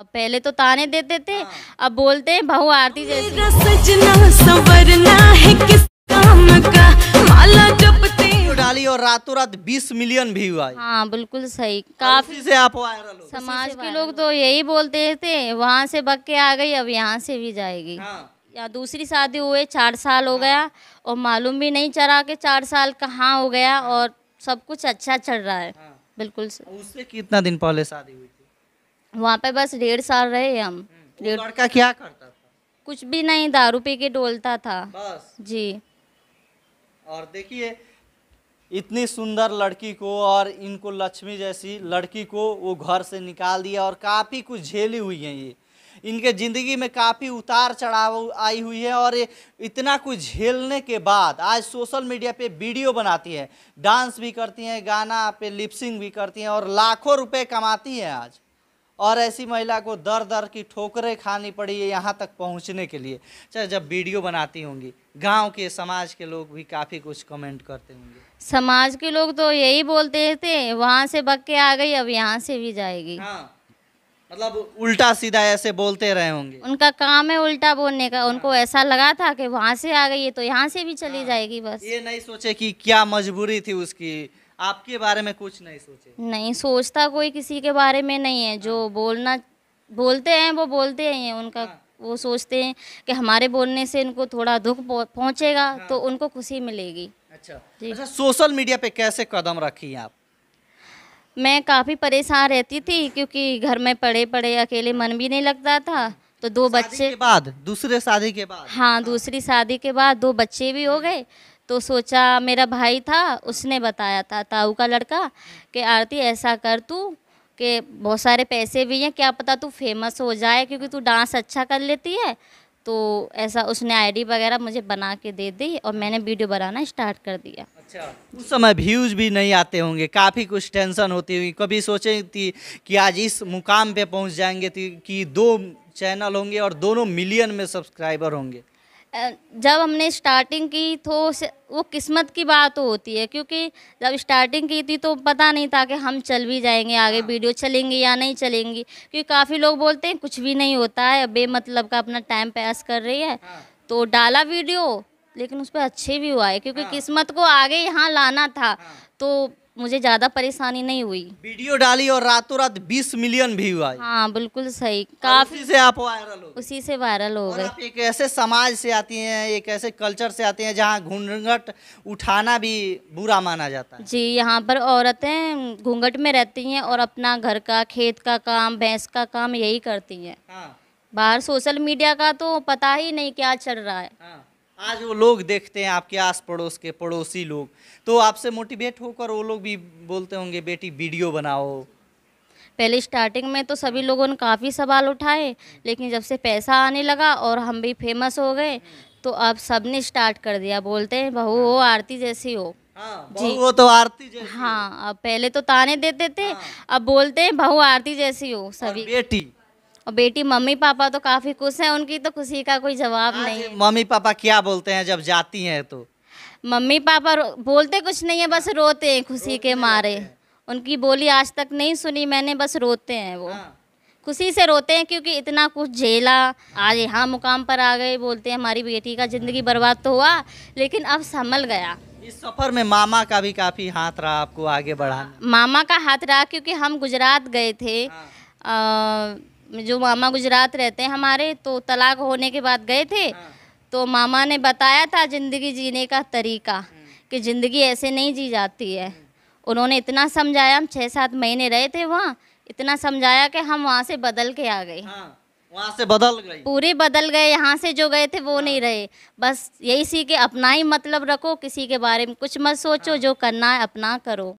अब पहले तो ताने देते थे अब बोलते हैं बहू आरती जैसी मेरा सजना संवरना है किस काम का? माला जपते वीडियो डाली और रातों रात 20 मिलियन व्यू आई हाँ बिल्कुल सही। काफ़ी से आप वायरल हो समाज के लोग तो यही बोलते थे वहाँ से बग के आ गई अब यहाँ से भी जाएगी। हाँ। या दूसरी शादी हुए चार साल हो गया और मालूम भी नहीं चला कि चार साल कहाँ हो गया और सब कुछ अच्छा चल रहा है। हाँ। बिल्कुल सही। उससे कितना दिन पहले शादी हुई? वहाँ पे बस डेढ़ साल रहे हम। वो लड़का क्या करता था? कुछ भी नहीं दारू पी के डोलता था। बस। जी। और देखिए इतनी सुंदर लड़की को और इनको लक्ष्मी जैसी लड़की को वो घर से निकाल दिया और काफ़ी कुछ झेली हुई है ये। इनके ज़िंदगी में काफ़ी उतार चढ़ाव आई हुई है और ये इतना कुछ झेलने के बाद आज सोशल मीडिया पे वीडियो बनाती है डांस भी करती हैं गाना पे लिपसिंग भी करती हैं और लाखों रुपए कमाती हैं आज। और ऐसी महिला को दर दर की ठोकरें खानी पड़ी है यहाँ तक पहुँचने के लिए। चाहे जब वीडियो बनाती होंगी गाँव के समाज के लोग भी काफ़ी कुछ कमेंट करते होंगे। समाज के लोग तो यही बोलते थे वहाँ से बग के आ गई अब यहाँ से भी जाएगी। हाँ मतलब उल्टा सीधा ऐसे बोलते रहे होंगे। उनका काम है उल्टा बोलने का उनको ऐसा लगा था कि वहाँ से आ गई है तो यहाँ से भी चली हाँ। जाएगी बस। ये नहीं सोचे कि क्या मजबूरी थी उसकी आपके बारे में कुछ नहीं सोचे। नहीं सोचता कोई किसी के बारे में नहीं है। जो बोलना बोलते हैं वो बोलते ही हैं। उनका वो सोचते हैं कि हमारे बोलने से इनको थोड़ा दुख पहुं- पहुंचेगा तो उनको खुशी मिलेगी। अच्छा। अच्छा सोशल मीडिया पे कैसे कदम रखी आप? मैं काफ़ी परेशान रहती थी क्योंकि घर में पड़े पड़े अकेले मन भी नहीं लगता था। तो दो बच्चे के बाद? दूसरे शादी के बाद? हाँ दूसरी शादी के बाद दो बच्चे भी हो गए। तो सोचा मेरा भाई था, उसने बताया था, ताऊ का लड़का, कि आरती ऐसा कर तू, कि बहुत सारे पैसे भी हैं, क्या पता तू फ़ेमस हो जाए, क्योंकि तू डांस अच्छा कर लेती है। तो ऐसा उसने आईडी वगैरह मुझे बना के दे दी और मैंने वीडियो बनाना स्टार्ट कर दिया। अच्छा। उस समय व्यूज़ भी नहीं आते होंगे, काफ़ी कुछ टेंशन होती हुई कभी सोचे थी कि आज इस मुकाम पे पहुँच जाएँगे थी कि दो चैनल होंगे और दोनों मिलियन में सब्सक्राइबर होंगे। जब हमने स्टार्टिंग की तो वो किस्मत की बात होती है क्योंकि जब स्टार्टिंग की थी तो पता नहीं था कि हम चल भी जाएँगे आगे वीडियो चलेंगी या नहीं चलेंगी क्योंकि काफ़ी लोग बोलते हैं कुछ भी नहीं होता है बेमतलब का अपना टाइम पास कर रही है तो डाला वीडियो लेकिन उस पर अच्छे भी हुआ है। क्योंकि किस्मत को आगे यहाँ लाना था तो मुझे ज़्यादा परेशानी नहीं हुई। वीडियो डाली और रातों रात 20 मिलियन व्यू आई हाँ बिल्कुल सही। काफ़ी से आप वायरल हो उसी से वायरल हो गए। आप एक ऐसे समाज से आती हैं एक ऐसे कल्चर से आती हैं जहाँ घूंघट उठाना भी बुरा माना जाता है। जी यहाँ पर औरतें घूंघट में रहती हैं और अपना घर का खेत का काम भैंस का काम यही करती हैं। हाँ। बाहर सोशल मीडिया का तो पता ही नहीं क्या चल रहा है। हाँ। आज वो लोग देखते हैं आपके आस पड़ोस के पड़ोसी लोग। तो आपसे मोटिवेट होकर वो लोग भी बोलते होंगे बेटी वीडियो बनाओ। पहले स्टार्टिंग में तो सभी लोगों ने काफ़ी सवाल उठाए लेकिन जब से पैसा आने लगा और हम भी फ़ेमस हो गए तो अब सबने स्टार्ट कर दिया। बोलते हैं बहू हो। आरती जैसी हो। हाँ जी। वो तो आरती जैसी हाँ। अब पहले तो ताने देते थे हाँ, अब बोलते हैं बहू आरती जैसी हो सभी। बेटी और बेटी मम्मी पापा तो काफ़ी खुश हैं उनकी तो खुशी का कोई जवाब नहीं। आज मम्मी पापा क्या बोलते हैं जब जाती हैं तो? मम्मी पापा बोलते कुछ नहीं है बस रोते हैं खुशी के मारे। उनकी बोली आज तक नहीं सुनी मैंने बस रोते हैं वो। हाँ। खुशी से रोते हैं क्योंकि इतना कुछ झेला आज यहाँ मुकाम पर आ गए बोलते हैं हमारी बेटी का ज़िंदगी बर्बाद तो हुआ लेकिन अब संभल गया। इस सफ़र में मामा का भी काफ़ी हाथ रहा आपको आगे बढ़ाने। मामा का हाथ रहा क्योंकि हम गुजरात गए थे। हाँ। अ, जो मामा गुजरात रहते हैं हमारे तो तलाक होने के बाद गए थे। हाँ। तो मामा ने बताया था ज़िंदगी जीने का तरीका कि ज़िंदगी ऐसे नहीं जी जाती है। उन्होंने इतना समझाया हम छः सात महीने रहे थे वहाँ इतना समझाया कि हम वहाँ से बदल के आ गए। हाँ वहाँ से बदल गए पूरे बदल गए यहाँ से जो गए थे वो हाँ। नहीं रहे। बस यही सीखे अपना ही मतलब रखो किसी के बारे में कुछ मत सोचो हाँ। जो करना है अपना करो।